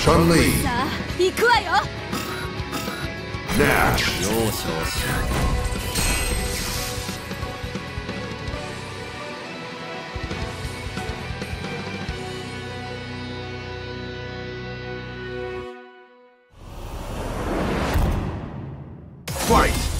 Chun Li. Nash. Fight.